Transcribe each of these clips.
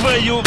твою...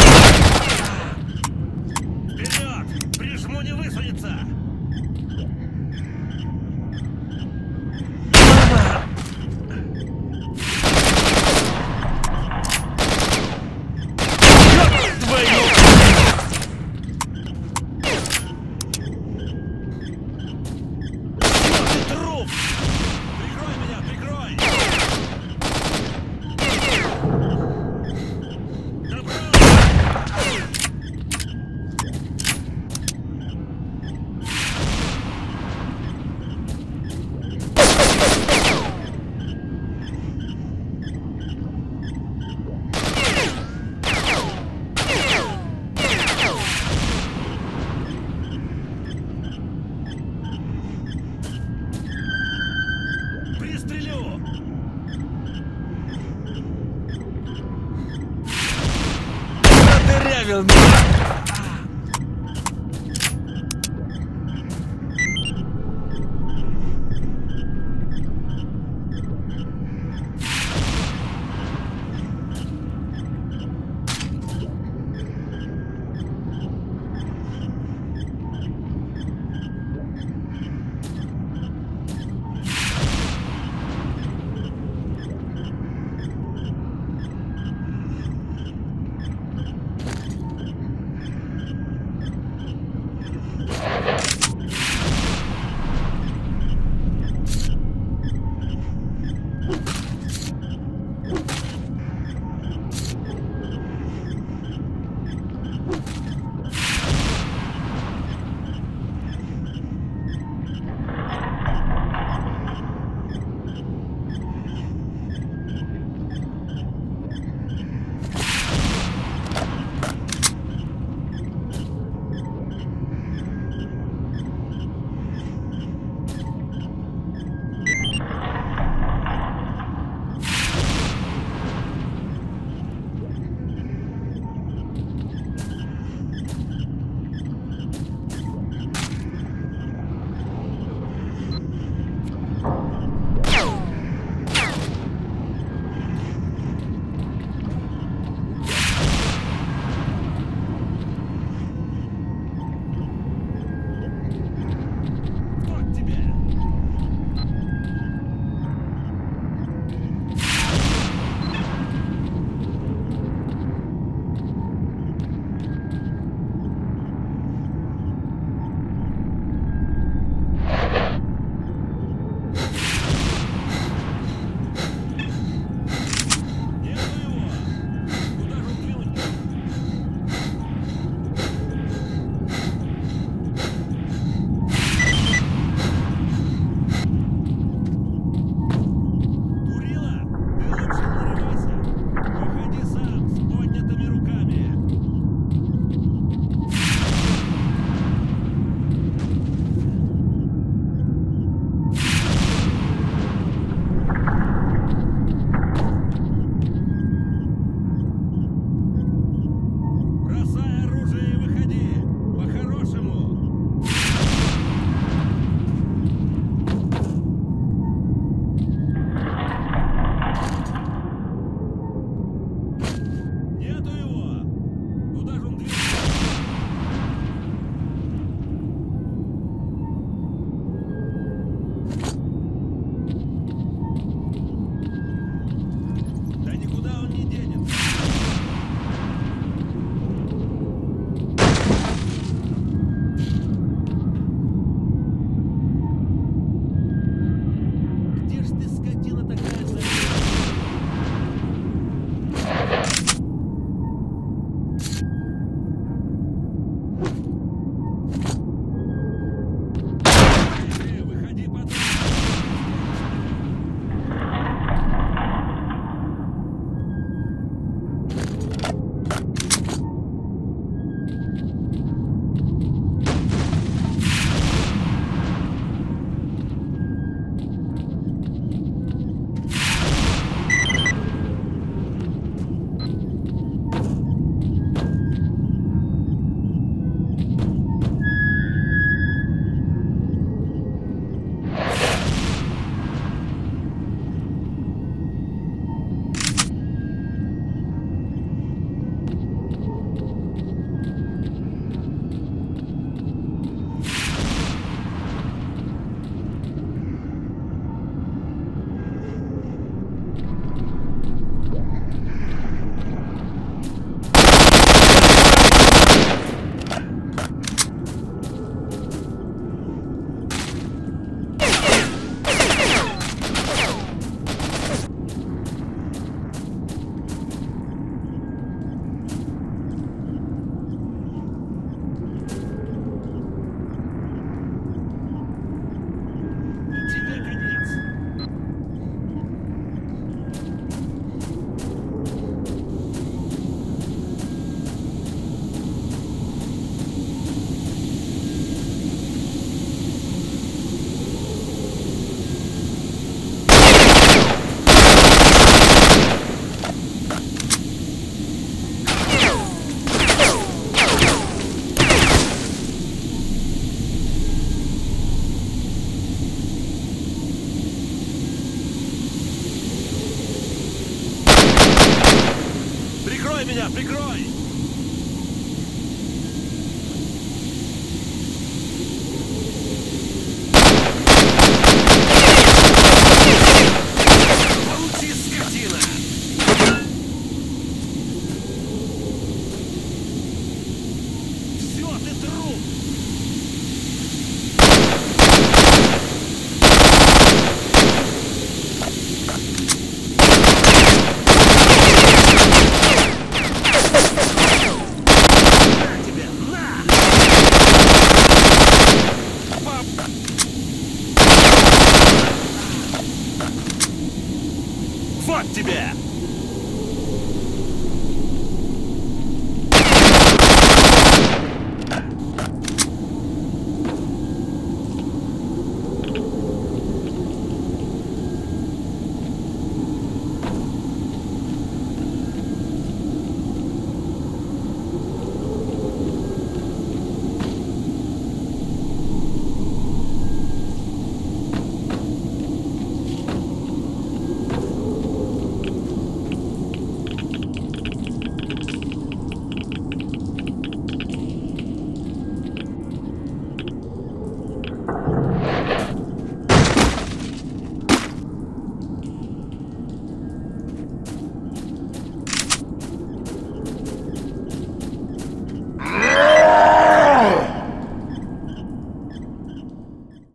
меня! Прикрой!